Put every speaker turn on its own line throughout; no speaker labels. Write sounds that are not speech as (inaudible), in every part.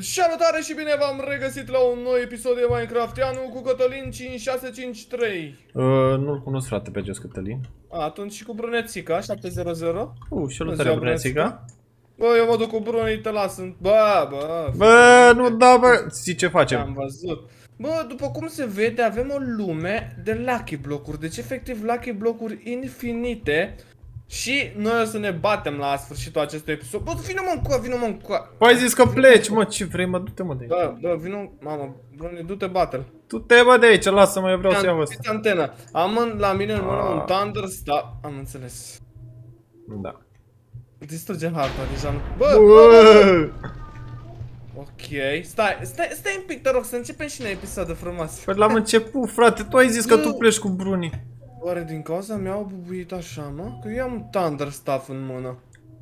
Salutare și bine v-am regăsit la un nou episod de Minecraftianu cu Cătălin 5653
Uh, nu-l cunosc frate pe Jos Cătălin.
A, Atunci și cu Brunețica 700
Uh, și
Bună
tare
ziua,
Brunețica.
Bă, eu mă duc cu Brunei, te las în... Bă, bă,
Bă, nu da, bă, știi ce
am
facem?
văzut. Bă, după cum se vede, avem o lume de Lucky Block-uri. Deci efectiv Lucky Block-uri infinite și noi o să ne batem la sfârșitul acestui episod Bă, vină mă încoa, vină mă încoa
Păi ai zis că pleci, mă, ce vrei, mă, du-te mă de aici.
Bă, bă, vină, mamă, Brune, du-te battle
Du-te mă de aici, lasă-mă, eu vreau să iau ăsta.
Uite antena. Am în, la mine în mână un
Ah.
Thunder Star. Am înțeles.
Da.
Distruge harta deja. nu- Bă, bă,
Bă!
ok. Stai, stai, stai un pic, te rog, să începem și noi episoade frumoase.
Păi l-am început, frate, tu ai zis că tu pleci cu Bruni.
Oare din cauza mea au bubuit așa, mă? Că eu am un Thunder Staff în mână.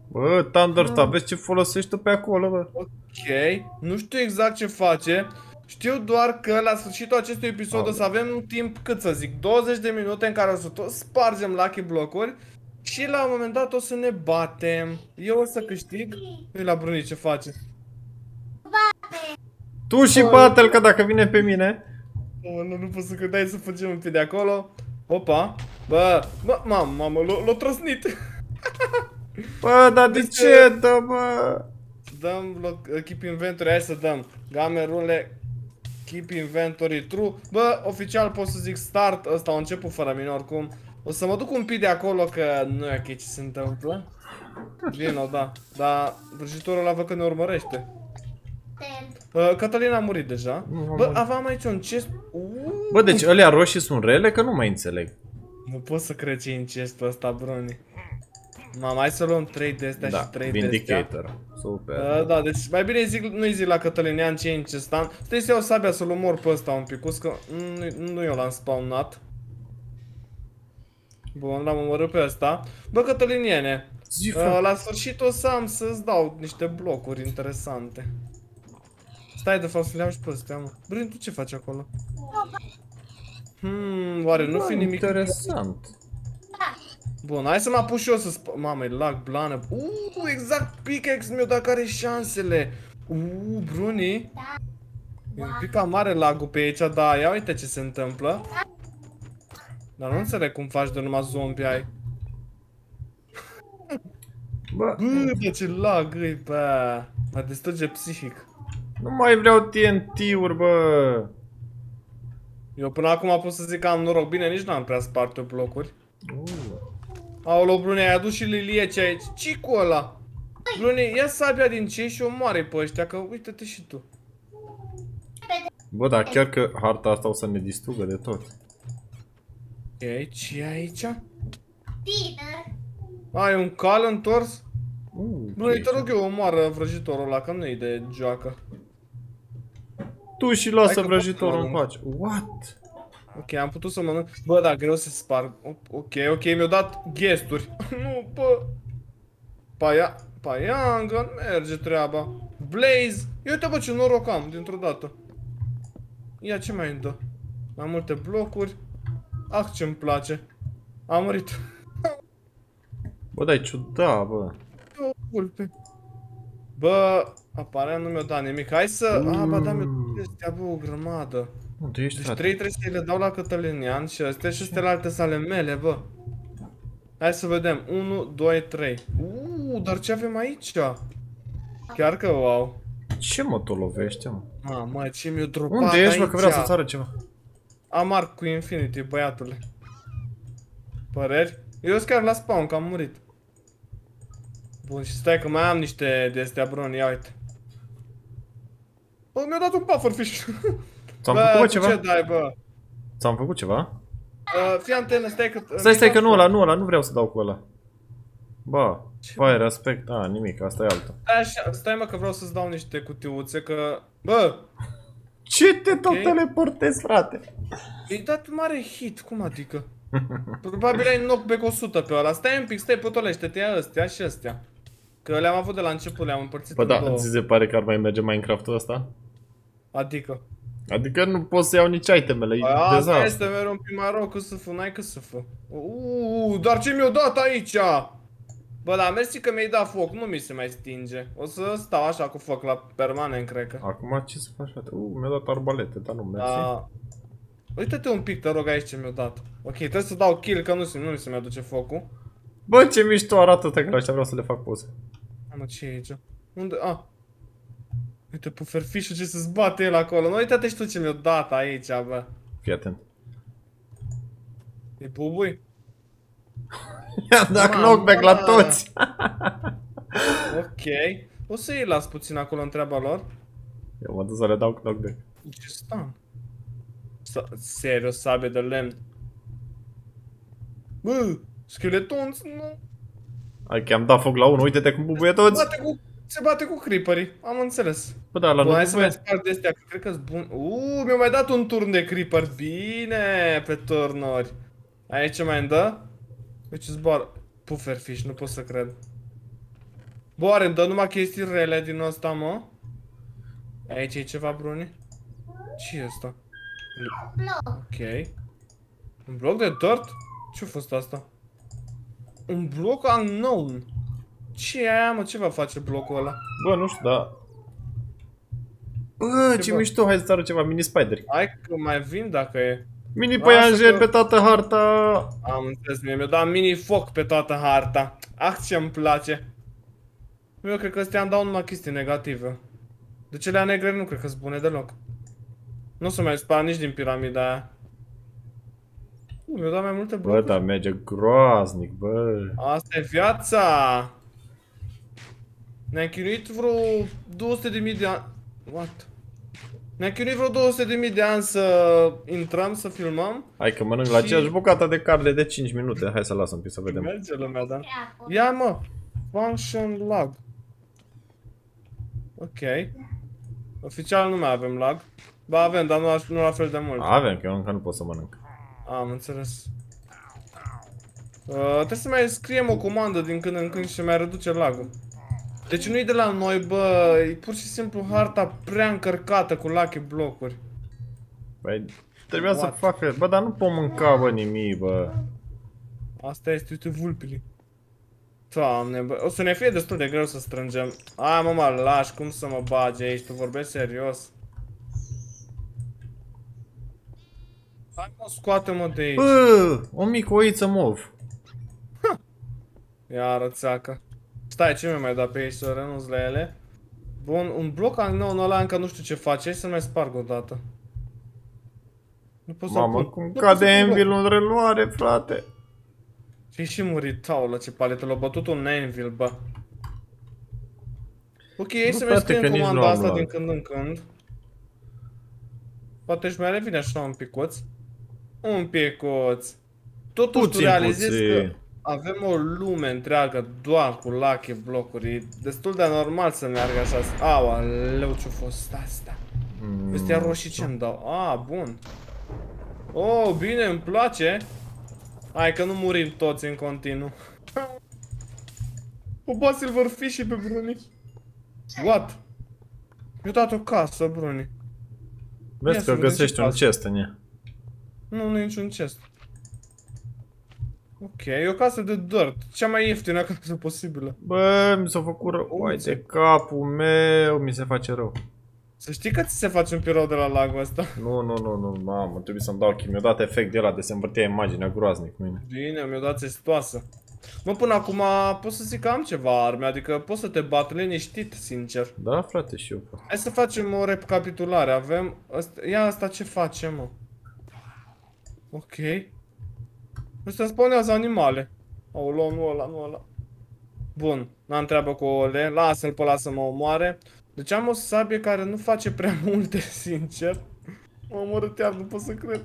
Bă, Thunderstar, vezi ce folosești tu pe acolo, bă.
Ok, nu știu exact ce face. Știu doar că la sfârșitul acestui episod o să avem un timp, cât să zic, 20 de minute în care o să tot spargem Lucky Block-uri și la un moment dat o să ne batem. Eu o să câștig. Ui la Bruni ce face.
Tu și battle că dacă vine pe mine.
Oh, nu, nu pot să dai să fugim un pic de acolo. Opa. Bă, bă, mamă, mamă, l-a l-a trăsnit. (laughs)
Bă, dar de
Deci,
ce, da, bă?
Dăm loc, keep inventory, hai să dăm. Gamerule, keep inventory true. Bă, oficial pot să zic start, ăsta a început fără mine oricum. O să mă duc un pic de acolo că nu e ok ce se întâmplă. Vino, da. Dar vrăjitorul ăla văd că ne urmărește. Uh, Catalina a murit deja.
Nu, am
Bă,
murit.
aveam aici un chest. Uh,
Bă, deci ălea roșii sunt rele? Că nu mai înțeleg.
nu pot să cred ce e în chestul ăsta, Bruni. Mama, hai să luăm 3 de astea
Da,
și 3 de astea.
Vindicator. Super.
Uh, da, deci mai bine zic, nu-i zic la Cătălinean ce e în ce stan. Stai să iau sabia să-l omor pe ăsta un picus, că nu, nu eu l-am spawnat. Bun, l-am omorât pe ăsta. Bă, Cătăliniene,
Zi,
uh,
frate.
la sfârșit o să am să-ți dau niște blocuri interesante. Stai de fapt să le iau și pe astea, mă. Brin, tu ce faci acolo? Hmm, oare nu
Bă,
fi nimic
Interesant.
Bun, hai să mă apuc și eu să sp... Mamă, e lag, blană. Uuu, exact pickaxe mi-o dacă are șansele. Uuu, Bruni. E un pic cam mare lagul pe aici, da, ia uite ce se întâmplă. Dar nu înțeleg cum faci de numai zombie ai.
Bă,
Bă, de ce lag îi, bă. Mă distruge psihic.
nu mai vreau TNT-uri, bă.
Eu până acum pot să zic că am noroc. Bine, nici n-am prea spart eu blocuri.
Uh.
Aolo, Brune, ai adus și Lilie ce aici. ce cu ăla? Brune, ia sabia din cei și omoare pe ăștia, că uite-te și tu.
Bă, dar chiar că harta asta o să ne distrugă de tot.
E ce e aici?
Bine.
Ai un cal întors?
Uh,
Nu, te rog eu, omoară vrăjitorul ăla, că nu e de joacă.
Tu și lasă
Hai că
vrăjitorul
pot
în
să
pace. What?
Ok, am putut să mănânc. Bă, da, greu să sparg. O- Ok, ok, mi-au dat guesturi. (laughs) nu, bă. Paia... Paianga, merge treaba. Blaze. Ia uite, bă, ce noroc am, dintr-o dată. Ia, ce mai îmi dă? Mai multe blocuri. Ah, ce-mi place. Am murit.
Bă, dai ciudat, bă.
O culpe. Bă, aparent nu mi-a dat nimic. Hai să... A, ba da, mi-a dat astea, bă, o grămadă.
Unde ești,
Deci
frate?
trei trebuie să le dau la Cătălinian și astea și astea alte sale mele, bă. Hai să vedem. 1, 2, 3. Uuu, dar ce avem aici? Chiar că wow.
Ce mă tu lovește, mă?
Mamă, ce mi-a dropat
Unde ești, bă,
aici?
că vreau să-ți arăt ceva.
Am arc cu Infinity, băiatule. Păreri? Eu sunt chiar la spawn, că am murit. Bun, și stai că mai am niște de astea broni, ia uite. Bă, mi-a dat un puffer fish.
Ți-am
Bă,
făcut
tu
ceva?
ce dai, bă?
Ți-am făcut ceva?
Uh, fii antenă, stai că...
Stai, stai că nu ăla, nu ăla, nu vreau să dau cu ăla. Bă, băi, respect, a, nimic, asta e altă.
Stai așa, stai mă că vreau să-ți dau niște cutiuțe, că... Bă,
Ce te tot
Ok.
teleportezi, frate?
i-ai dat mare hit, cum adică? Probabil ai knockback 100 pe ăla. Stai un pic, stai potolește-te ia ăstea și ăstea. Că le-am avut de la început, le-am împărțit
Bă,
în
da,
două.
ți se pare că ar mai merge Minecraft-ul ăsta?
Adică.
Adică nu pot să iau nici itemele, e
Păi Asta
dezastru.
este mereu un pic mai rău că să fă, n-ai că să fă. Uuu, dar ce mi-o dat aici? Bă, dar mersi că mi-ai dat foc, nu mi se mai stinge. O să stau așa cu foc la permanent, cred că.
Acum ce să faci, frate? Uh, mi-a dat arbalete, dar nu, mersi.
Da. Uite-te un pic, te rog, aici ce mi-a dat. Ok, trebuie să dau kill, că nu, se- nu mi se mai aduce focul.
Bă, ce mișto arată ăsta, că așa vreau să le fac poze.
Mamă, ce e aici? Unde? Ah. Uite, pufferfish-ul ce se zbate el acolo. Nu uite-te și tu ce mi-a dat aici, bă.
Fii atent.
E bubui? (laughs)
I-am dat
Mamă.
knockback la toți. (laughs)
Ok. O să îi las puțin acolo în treaba lor.
Eu mă duc să le dau knockback.
Ce stan? Sa serios, sabie de lemn. Bă, scheletonț, nu.
Hai că am dat foc la unul, uite-te cum bubuie
Se
toți.
bate cu, se bate cu creeperii, am înțeles.
Bă, da, la
Bă, hai să mai
nu
sparg de astea, că cred că-s bun. Uuu, mi-a mai dat un turn de creeper. Bine, pe turnuri. Aici ce mai îmi dă? Uite ce zboară. Pufferfish, nu pot să cred. Bă, oare îmi dă numai chestii rele din ăsta, mă? Aici e ceva, Bruni? ce e asta?
Bloc.
Ok. Un bloc de dirt? Ce-a fost asta? Un bloc unknown. Ce e aia, mă? Ce va face blocul ăla?
Bă, nu știu, da. Bă, ce
bă?
mișto, hai să arăt ceva mini spider.
Hai că mai vin dacă e.
Mini
Lasă
păianjen
că-
pe toată harta.
Am înțeles, mie mi-a dat mini foc pe toată harta. Ah, ce îmi place. Eu cred că ăstea îmi dau numai chestii negative. De cele negre nu cred că sunt bune deloc. Nu se mai spar nici din piramida aia. Uh, mi-a dat mai multe
Bă,
blocuri.
da, merge groaznic, bă.
Asta e viața! Ne-am chinuit vreo 200 de mii de ani... What? Ne-am chinuit vreo 200 de mii de ani să intrăm, să filmăm.
Hai că mănânc la
Și-
aceeași bucată de carne de 5 minute. Hai să las un pic să vedem.
Merge lumea, da?
Dracu.
Ia mă! Function lag. Ok. Oficial nu mai avem lag. Ba avem, dar nu, aș- nu la fel de mult.
Avem, că eu încă nu pot să mănânc.
Am înțeles. Uh, trebuie să mai scriem o comandă din când în când și mai reduce lagul. Deci nu e de la noi, bă, e pur și simplu harta prea încărcată cu lucky blocuri.
Băi, trebuia să
What?
facă... Bă, dar nu pot mânca, bă, nimic, bă.
Asta este, uite, vulpili. Doamne, bă, o să ne fie destul de greu să strângem. Ai, mă, mă, lași, cum să mă bagi aici, tu vorbești serios. Hai mă, scoate-mă de aici.
Bă, o mică oiță mov.
Ia rățeacă. Stai, ce mi-a mai dat pe aici să renunț la ele? Bun, un bloc al nou ăla încă nu știu ce face, hai să mai sparg o dată. Nu pot să
Mamă,
pun.
cum
nu pot
cade
să pun, bă.
Anvil în reluare, frate.
Și și murit taulă, ce paletă, l-a bătut un Anvil, bă. Ok, hai
Nu,
să mai
frate,
scriem
că nici nu
comanda
am
asta
luat.
din când în când. Poate își mai revine așa un picuț. Un picuț. Totuși tu
Puțin,
realizezi că
puțin.
Avem o lume întreagă doar cu lucky blocuri. E destul de normal să meargă așa. Aua, leu ce-a fost asta.
Mm,
Astea roșii ce-mi dau? A, bun. Oh, bine, îmi place. Hai că nu murim toți în continuu. (laughs) O bat silverfish pe Bruni. What? Mi-a dat o casă, Bruni. Ia
Vezi
să
că
vedem
găsești
ce
un
faci.
chest în ea.
Nu, nu e niciun chest. Ok, e o casă de dirt. Cea mai ieftină casă posibilă.
Bă, mi s-a făcut rău.
Cum
Uai
se-
de capul meu, mi se face rău.
Să știi că ți se face un pirou de la lagul ăsta.
Nu, nu, nu, nu, mamă, trebuie să-mi dau chim. Mi-a dat efect de la de se învârtea imaginea groaznic mine.
Bine, mi-o dat țestoasă. Mă, până acum pot să zic că am ceva arme, adică pot să te bat liniștit, sincer.
Da, frate, și eu. Bă.
Hai să facem o recapitulare. Avem... Asta... Ia asta ce face, mă? Ok. Ăsta spawnează animale. Aoleu, nu ăla, nu ăla. Bun, n-am treabă cu ole. Lasă-l pe ăla să mă omoare. Deci am o sabie care nu face prea (laughs) multe, sincer. Mă omorât iar, nu pot să cred.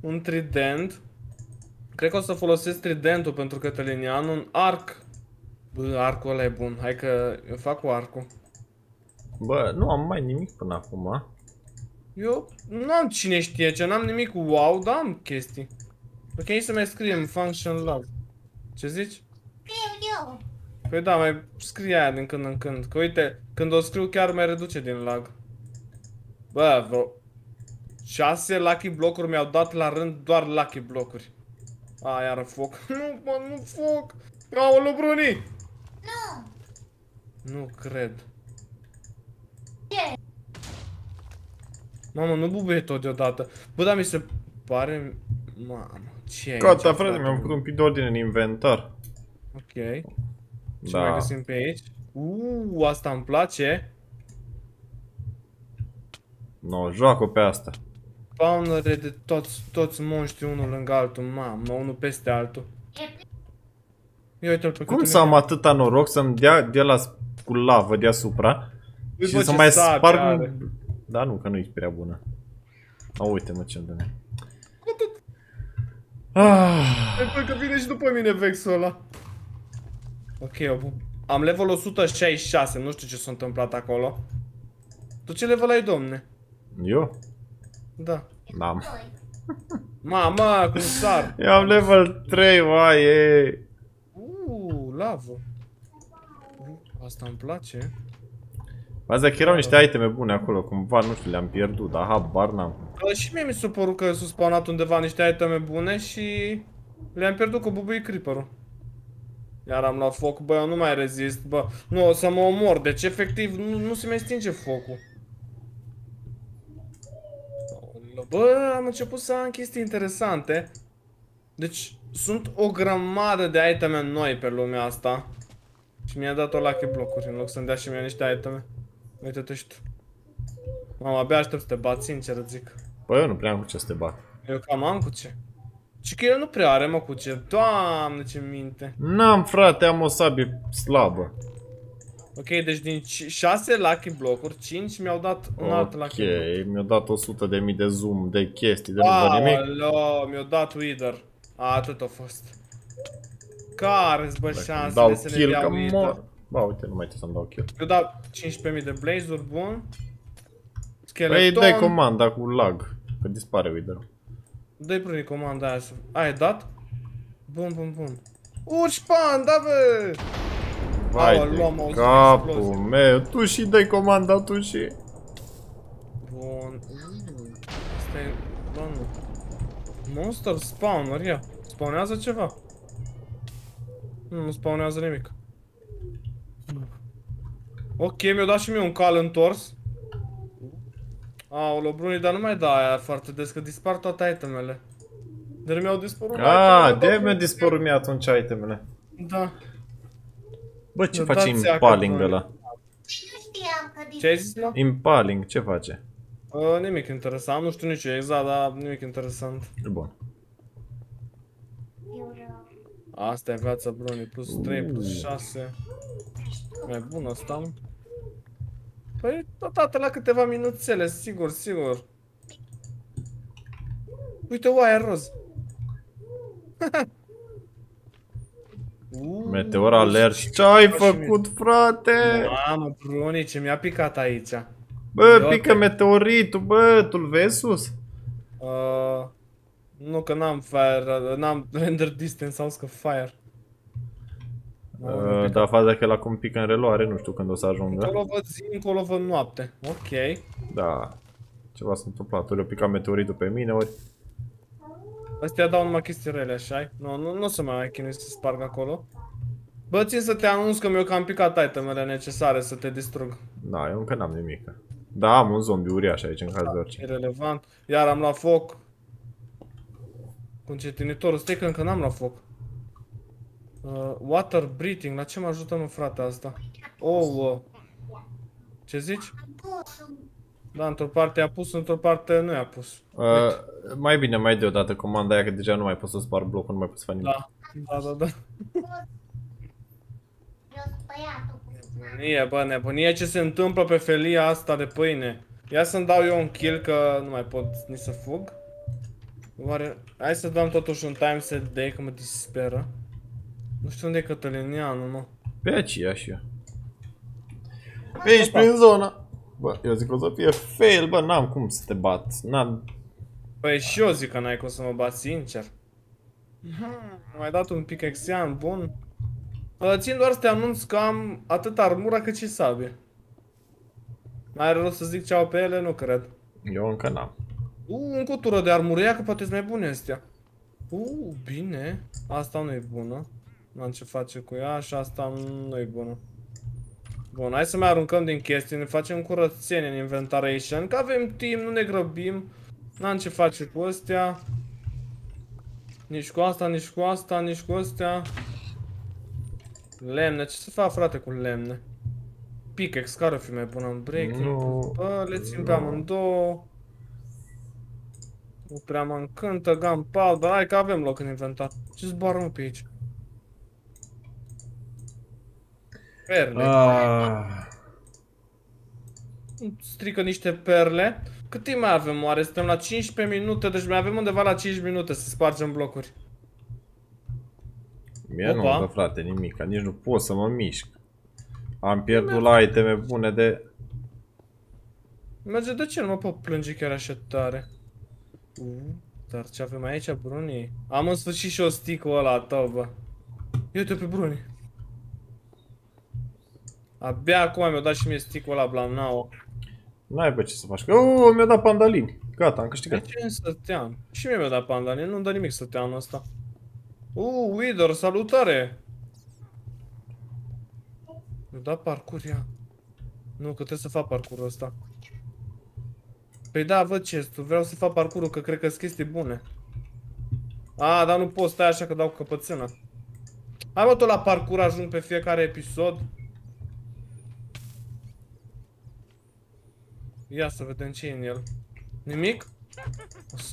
Un trident. Cred că o să folosesc tridentul pentru Cătălinian. Un arc. Bă, arcul ăla e bun. Hai că eu fac cu arcul.
Bă, nu am mai nimic până acum.
Eu nu am cine știe ce, n-am nimic wow, dar am chestii. Ok, să mai scriem function log. Ce zici?
Scriu eu.
Păi da, mai scrie aia din când în când. Că uite, când o scriu chiar mai reduce din lag. Bă, vreo 6 lucky blocuri mi-au dat la rând doar lucky blocuri. A, iară foc. (laughs) nu, mă, nu foc. Aoleu, Bruni!
Nu.
Nu cred.
Ce?
Mamă, nu bubuie tot deodată. Bă, dar mi se pare... Mamă, ce e
Gata,
aici,
frate, mi-am făcut un pic de ordine în inventar.
Ok. Ce
Da.
mai găsim pe aici? Uuu, asta îmi place.
No, joacă pe asta.
Spawnere de toți, toți monștri unul lângă altul, mamă, unul peste altul.
E
Ia uite-l pe
Cum
cât
să am atâta noroc să-mi dea de la cu lavă deasupra
Uite,
și
bă,
să
ce
mai
sabie
sparg
are.
un... Da, nu, că nu e prea bună. A, uite mă ce-mi dă mie. Ah,
Pentru că vine și după mine vexul ăla. Ok, eu am level 166, nu știu ce s-a întâmplat acolo. Tu ce level ai, domne?
eu?
Da.
N-am.
doi.
Mamă, cum sar. (laughs)
Eu am level 3, oaie!
Uuu, lavă. Uh, Asta îmi place.
Azi că erau niște iteme bune acolo, cumva, nu știu, le-am pierdut, dar habar n-am.
Uh, și mie mi s-a părut că s-au spawnat undeva niște iteme bune și le-am pierdut cu bubuie creeper-ul. Iar am luat foc, bă, eu nu mai rezist, bă, nu, o să mă omor, deci efectiv nu, nu se mai stinge focul. Aoleu, Bă, am început să am chestii interesante. Deci, sunt o grămadă de iteme noi pe lumea asta. Și mi-a dat o lucky blocuri în loc să-mi dea și mie niște iteme. Uite-te și tu. Mama, abia aștept să te bat, sincer îți zic.
Bă, eu nu prea am cu ce să te bat.
Eu cam am cu ce. Și că el nu prea are, mă, cu ce. Doamne, ce minte.
N-am, frate, am o sabie slabă.
Ok, deci din 6 lucky blocuri, 5 mi-au dat un alt
Ok,
lucky block.
mi-a dat 100 de mii de zoom, de chestii, de nu văd nimic.
Aoleo, mi-au dat Wither. A, atât a fost. Care-s, bă,
Dacă
șansele
dau
să ne
kill,
dea
că
Wither?
Mor. Ba, uite, nu mai trebuie să-mi dau kill.
Mi-au dat 15.000 de blazuri, bun.
Păi
Skeleton.
dai comanda cu lag, că dispare wither
Dă-i prunii comanda aia să... Ai dat? Bun, bun, bun. Urci panda, bă!
Vai
Aoleu, am
de
auzit
capul
explozii.
meu, tu și dai comanda, tu și...
Bun. Uh, Asta e... Bă, nu. Monster spawner, ia. Spawnează ceva. Nu, nu spawnează nimic. Ok, mi-a dat și mie un cal întors. Aoleu, Bruni, dar nu mai da aia foarte des, că dispar toate itemele. Dar mi-au dispărut
Ah,
itemele,
de
bă,
mi-a dispărut mie atunci itemele.
Da.
Bă, ce
Mi-a
face
dat seacă,
impaling
doamne.
ăla?
Nu știam că
Ce ai zis, la?
Impaling, ce face?
Uh, nimic interesant, nu știu nici eu exact, dar nimic interesant.
Bun.
dispărut.
Asta e viața Bruni, plus 3, plus 6. Mai bun asta, mă. Păi, totată la câteva minuțele, sigur, sigur. Uite, oaia roz. Uh,
Meteor alert. Ce ai
și mie.
făcut, frate?
Mamă, Bruni, ce mi-a picat aici.
Bă,
Eu
pică
te-
meteoritul, bă, tu-l vezi sus?
Uh, nu că n-am fire, n-am render distance, sau că fire. Mamă, mi-a
Uh,
picat.
dar faza că la cum pică în reluare, nu știu când o să ajungă.
Încolo văd zi, încolo văd noapte. Ok.
Da. Ceva s-a întâmplat. Ori a picat meteoritul pe mine, ori...
Astea dau numai chestii rele, așa Nu, nu, nu o să mai ai chinui să sparg acolo. Bă, țin să te anunț că mi-au cam picat itemele necesare să te distrug.
Da, eu încă n-am nimic. Da, am un zombie uriaș aici în caz de orice.
Irelevant. Iar am luat foc. Cu încetinitorul. Stai că încă n-am luat foc. Uh, water breathing. La ce mă ajută mă frate asta? Oh, uh. Ce zici?
Am pus un
Da, într-o parte a pus, într-o parte nu i-a pus.
Uh, mai bine, mai de o dată comanda aia, că deja nu mai pot să spar blocul, nu mai pot să fac nimic.
Da, da, da, da.
jos băiatul.
Nebunie, bă, nebunie ce se întâmplă pe felia asta de pâine. Ia să-mi dau eu un kill că nu mai pot nici să fug. Oare... Hai să dăm totuși un time set day că mă disperă. Nu știu unde e Cătălinianu, mă.
Pe aceea și eu. Pe aici, prin zona. Bă, eu zic că o să fie fail, bă, n-am cum să te bat. N-am...
Păi și eu zic că n-ai cum să mă bat sincer. Mhm, Mai dat un pic exian, bun. Uh, Țin doar să te anunț că am atât armura cât și sabie. Mai are rost să zic ce au pe ele? Nu cred.
Eu încă n-am.
Uh, un cutură de armură, ia că poate sunt mai bune astea. Uh, bine. Asta nu e bună. N-am ce face cu ea și asta nu-i bună. Bun, hai să mai aruncăm din chestii, ne facem curățenie în inventaration, că avem timp, nu ne grăbim. N-am ce face cu astea. Nici cu asta, nici cu asta, nici cu astea. Lemne, ce să fac frate cu lemne? Pickaxe, care ar fi mai bună în breaking?
Nu.
Bă, le țin pe amândouă. Nu prea mă încântă, gunpowder, hai că avem loc în inventar. Ce zboară mă pe aici? Perle.
Ah,
Strică niște perle. Cât timp mai avem oare? Suntem la 15 minute, deci mai avem undeva la 5 minute să spargem blocuri.
mie nu
Opa.
mă dă frate nimic, nici nu pot să mă mișc. Am pierdut la iteme bune de...
Merge, de ce nu mă pot plânge chiar așa tare? Uh, dar ce avem aici, Bruni? Am în sfârșit și o sticul ăla a tău, bă. Ia uite pe Bruni. Abia acum mi-a dat și mie sticul ăla blamnao.
N-ai pe ce să faci. Oh, mi-a dat pandalini. Gata, am
De
câștigat.
ce în stătean? Și mie mi-a dat pandani, nu-mi dă nimic stăteanul ăsta. Uh, Wither, salutare! Mi-a dat parcur, ia. Nu, că trebuie să fac parcurul ăsta. Păi da, văd ce tu vreau să fac parcurul, că cred că sunt chestii bune. A, dar nu pot stai așa că dau căpățână. Hai mă tot la parcur ajung pe fiecare episod. Ia să vedem ce e în el. Nimic?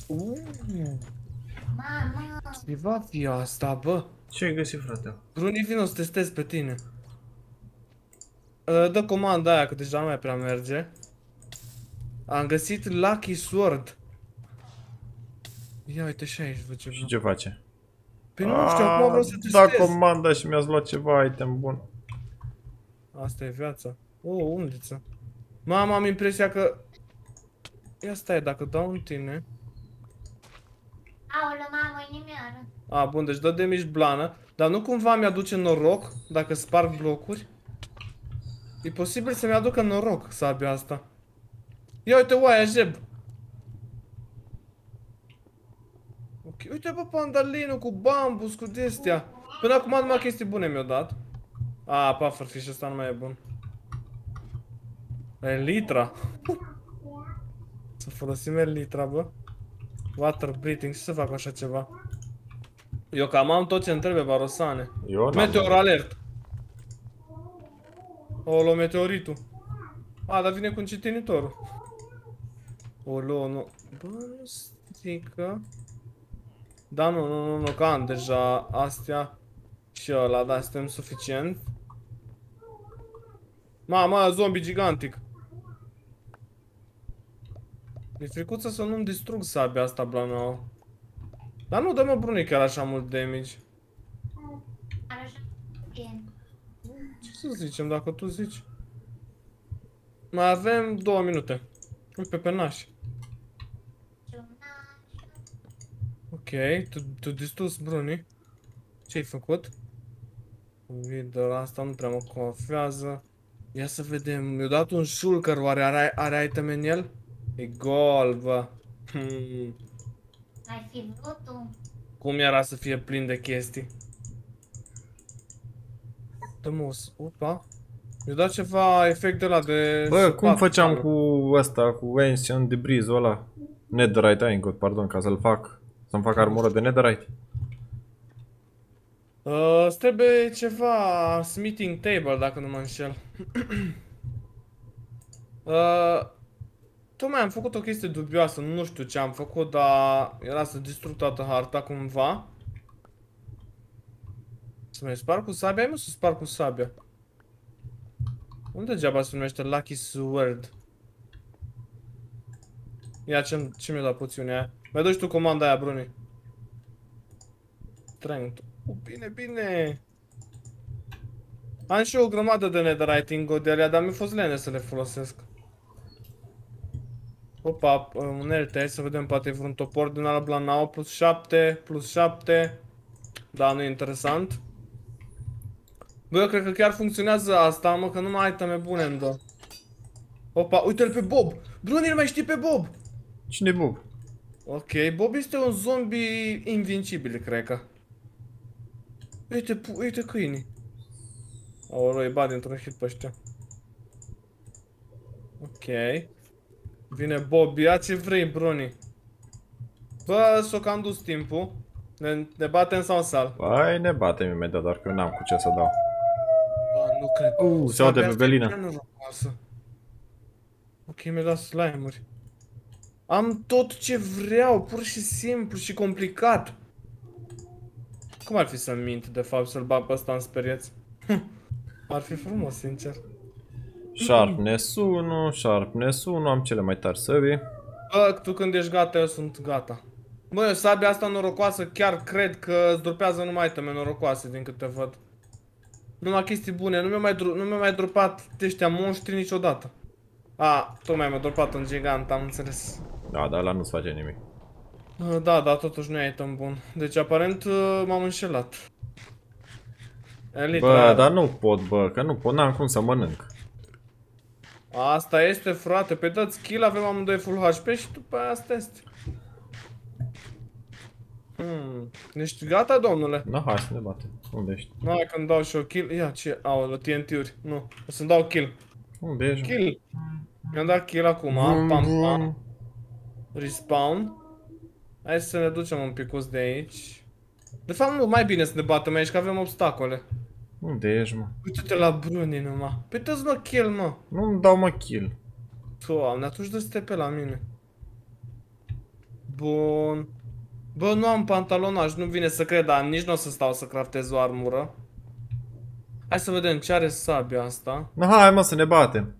Uuu,
Mama,
ce va fi asta, bă?
Ce ai găsit, frate?
Bruni, vino să testez pe tine. Uh, Dă comanda aia, că deja nu mai prea merge. Am găsit Lucky Sword. Ia uite și aici, văd ce
Și ce face?
Păi nu știu, acum vreau să
Da
testez.
comanda și mi-ați luat ceva item bun.
Asta e viața. O, oh, undiță. Mama, am impresia că... Ia stai, dacă dau în tine...
aolă, mamă, inimioară.
A, bun, deci dă damage blană, dar nu cumva mi-aduce noroc dacă sparg blocuri? E posibil să-mi aducă noroc sabia asta. Ia uite oaia jeb. Ok, uite bă pandalinul cu bambus, cu destea. Până acum numai chestii bune mi-au dat. A, pufferfish ăsta nu mai e bun. Elitra. să folosim elitra, bă. Water breathing, ce să fac cu așa ceva? Eu cam am tot ce îmi trebuie, Barosane.
Eu n-am.
Meteor alert. Olo, meteoritul. A, dar vine cu încetinitorul. Olo, nu. Bă, nu strică. Da, nu, nu, nu, nu, că am deja astea și ăla, da, suntem suficient. Mama, zombie gigantic. Mi-e fricuță să nu-mi distrug sabia asta, blanau. Dar nu dă-mă brune chiar așa mult damage.
Are așa bine.
Ce să zicem dacă tu zici? Mai avem două minute. Uite pe naș. Ok, tu, tu distus Bruni. Ce-ai făcut? Video asta nu prea mă confează. Ia să vedem, mi-a dat un shulker, oare are, are item în el? E gol, bă. Hmm.
Ai fi vrut tu?
Cum era să fie plin de chestii? Dă-mus, upa. Mi-a dat ceva efect de la de...
Bă, cum
săpat,
făceam
bă.
cu ăsta, cu Ancient Debris-ul ăla? Netherite Ingot, pardon, ca să-l fac. Să-mi fac armură de Netherite.
Uh, îți trebuie ceva smithing table, dacă nu mă înșel. (clears throat) uh, tocmai am făcut o chestie dubioasă, nu știu ce am făcut, dar era să distrug toată harta cumva. Să mai spar cu sabia? Hai mă să spar cu sabia. Unde degeaba se numește Lucky Sword? Ia ce, ce mi-a dat poțiunea aia? Mai dă și tu comanda aia, Bruni. Strength. Uh, bine, bine. Am și eu o grămadă de netherite de alea, dar mi-a fost lene să le folosesc. Opa, unelte, hai să vedem, poate e vreun topor din ala blanau, plus 7, plus 7. Da, nu e interesant. Bă, eu cred că chiar funcționează asta, mă, că numai iteme bune îmi dă. Opa, uite-l pe Bob! Brunil mai știi pe Bob!
Cine Bob?
Ok, Bob este un zombie invincibil, cred că. Uite, pu- uite câinii. Aolo, e bat dintr-un hit pe ăștia. Ok. Vine Bobby, ia ce vrei, Bruni. Bă, s-o cam dus timpul. Ne, ne batem sau sal?
Hai, ne batem imediat, doar că eu n-am cu ce să dau.
Bă, nu cred.
Uh, se aude
Sabia
pe
asta e
belină.
prea norocoasă. Ok, mi-a dat slime-uri. Am tot ce vreau, pur și simplu și complicat. Cum ar fi să mint, de fapt, să-l bag pe ăsta în speriați? ar fi frumos, sincer. (clears throat)
Sharpness 1, Sharpness 1, am cele mai tari săbii.
Bă, tu când ești gata, eu sunt gata. Bă, eu sabia asta norocoasă, chiar cred că îți dropează numai iteme norocoase, din câte văd. Numai chestii bune, nu mi-a mai, dro- nu mi-a mai dropat ăștia monștri niciodată. A, tocmai mi-a dropat un gigant, am înțeles.
Da, dar ăla nu-ți face nimic.
Uh, Da, da, totuși nu e item bun. Deci aparent uh, m-am înșelat. Elite,
Bă, dar nu pot, bă, că nu pot, n-am cum să mănânc.
Asta este, frate. Pe dați kill, avem amândoi full HP și după aia asta este. Hmm. Ești gata, domnule?
Da, hai să ne batem. Unde ești?
Hai când dau și o kill. Ia, ce? Au, TNT-uri. Nu. O să-mi dau kill.
Unde ești? mă?
Kill. Mi-am dat kill acum.
Bum,
Pam,
bum.
pam. Respawn. Hai să ne ducem un picuț de aici. De fapt, nu, mai bine să ne batem aici, că avem obstacole.
Unde ești, mă?
Uite-te la Bruni numai. Păi dă-ți mă kill, mă.
Nu-mi dau mă kill.
Doamne, atunci dă-te pe la mine. Bun. Bă, nu am pantalonaj, nu vine să cred, dar nici nu o să stau să craftez o armură. Hai să vedem ce are sabia asta.
Na, hai mă să ne batem.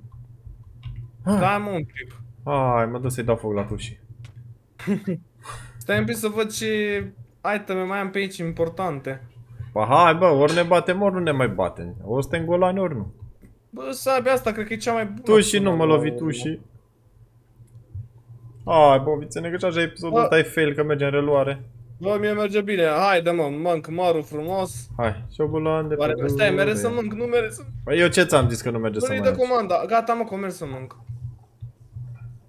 Ah.
Da, mă un pic.
Hai, mă dă să-i dau foc la tușii. (laughs)
Stai un pic să văd ce iteme mai am pe aici importante.
Ba hai, bă, ori ne batem, ori nu ne mai batem. Ori suntem golani, ori nu.
Bă, sabia asta cred că e cea mai bună.
Tu și
până
nu mă
la
lovi
urmă.
tu și... Hai, bă, vițene, că și așa episodul
Bă.
ăsta e fail, că merge în reluare.
Bă, mie merge bine. Haide, mă, mănânc mărul frumos.
Hai, șobolan de
Oare,
pe
stai, mere
dure.
să mănânc, nu mere să...
Păi eu ce ți-am zis că nu merge să
Nu-i de
mănânci?
comanda. Gata, mă, că merg să mănânc.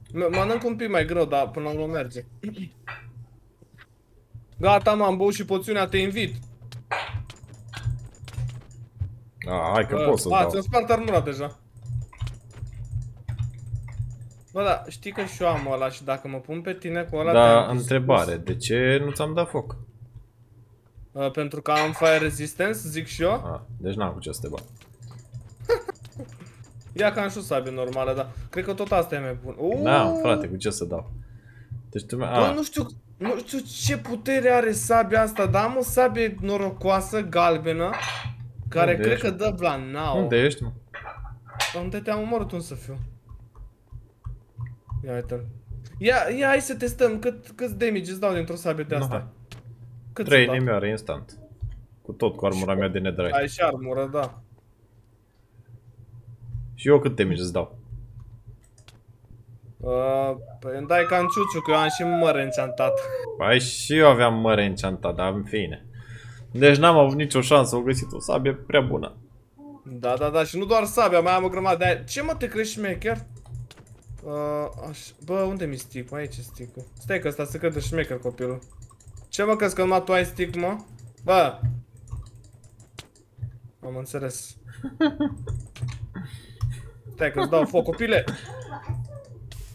M- Mănânc un pic mai greu, dar până la urmă merge. Gata, m-am băut și poțiunea, te invit.
A, hai că
Bă,
pot să-ți
a,
dau.
ți-am spart armura deja. Bă, da, știi că și eu am ăla și dacă mă pun pe tine cu ăla
Da,
te-am distrus.
întrebare, de ce nu ți-am dat foc?
Uh, pentru că am fire resistance, zic și eu.
A, deci n-am cu ce să te bat. (laughs)
Ia ca și o sabie normală, dar cred că tot asta e mai bun. Uuu!
Da, frate, cu ce să dau? Deci tu mi
Bă,
a,
nu știu, nu știu ce putere are sabia asta, dar am o sabie norocoasă, galbenă, care
Unde
cred
ești?
că dă blanau.
unde ești, mă?
Unde te-am omorât un să fiu? Ia uite Ia, ia, hai să testăm cât, câți damage îți dau dintr-o sabie de
Nu,
asta.
hai.
Cât
Trei
îți dau?
inimioare instant. Cu tot cu armura mea de netherite.
Ai și armură, da.
Și eu cât damage îți dau?
Uh, păi îmi dai ca în ciuciu, că eu am și măr enchantat.
Păi și eu aveam măre enchantat, dar în fine. Deci n-am avut nicio șansă, au găsit o sabie prea bună.
Da, da, da, și nu doar sabia, mai am o grămadă de aia. Ce mă te crești șmecher? Uh, aș... Bă, unde mi stick? Aici e stick-ul. Stai că ăsta se crede șmecher copilul. Ce mă crezi că numai tu ai stick, mă? Bă! Am înțeles. (laughs) Stai că îți dau foc, copile!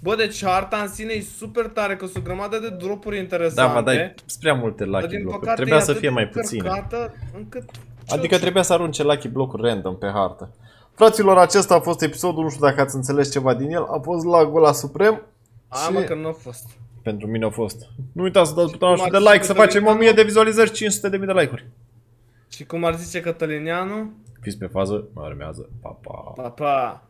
Bă, deci harta în sine e super tare, că sunt o grămadă de dropuri
Da,
interesante.
mă dai prea multe
dar
lucky
din
blocuri.
păcate
Trebuia
e
să
atât
fie
de
mai puține.
încărcată Încât...
Adică trebuia să arunce lucky blocuri random pe hartă. Fraților, acesta a fost episodul, nu știu dacă ați înțeles ceva din el. A fost lagul la suprem.
A,
și-
mă, că nu a fost.
Pentru mine a fost. Nu uitați să dați butonul
Cum
ăsta
ar
de like,
zice
să facem
Cătălin
1000 de vizualizări, 500 de mii de like-uri.
Și cum ar zice Cătălineanu?
Fiți pe fază, mai urmează. Pa, pa.
Pa, pa!